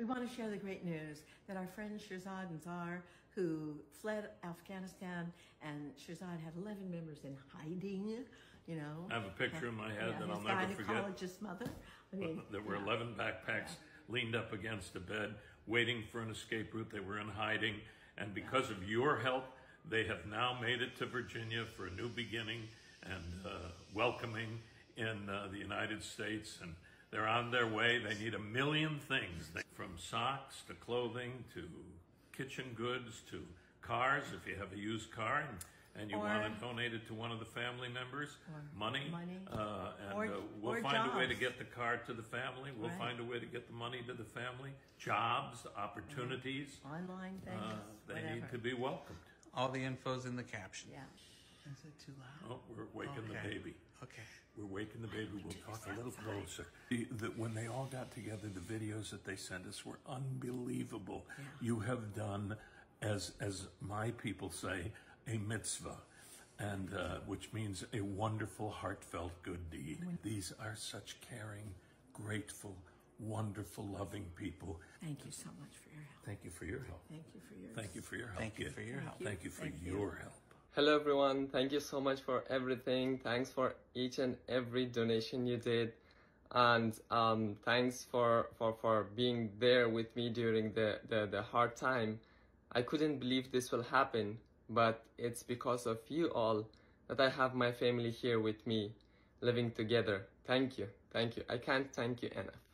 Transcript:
We want to share the great news that our friend Shirzad Ansar, who fled Afghanistan, and Shirzad had 11 members in hiding, you know. I have a picture in my head yeah, that I'll never forget. mother. I mean, There were yeah. 11 backpacks leaned up against a bed, waiting for an escape route. They were in hiding. And because of your help, they have now made it to Virginia for a new beginning and uh, welcoming in uh, the United States. And they're on their way. They need a million things from socks to clothing to kitchen goods to cars if you have a used car and, and you Or- want to donate it to one of the family members. money. money. Uh, and Or- uh, we'll or find a way to get the car to the family. We'll Right. find a way to get the money to the family. Jobs, opportunities. Online things, Uh, they whatever. need to be welcomed. All the info's in the caption. Yeah. Is it too loud? Oh, we're waking the baby. Okay. We're waking the baby. We'll talk a little closer. The, the, when they all got together, the videos that they sent us were unbelievable. You have done, as as my people say, a mitzvah, and uh, which means a wonderful, heartfelt good deed. These are such caring, grateful, wonderful, loving people. Thank you so much for your help. Thank you for your help. Thank you for your Thank you for your help. Thank you for your help. Thank you for your help. Hello everyone, thank you so much for everything. Thanks for each and every donation you did. And um, thanks for, for, for being there with me during the, the, the hard time. I couldn't believe this will happen, but it's because of you all that I have my family here with me, living together. Thank you, thank you. I can't thank you enough.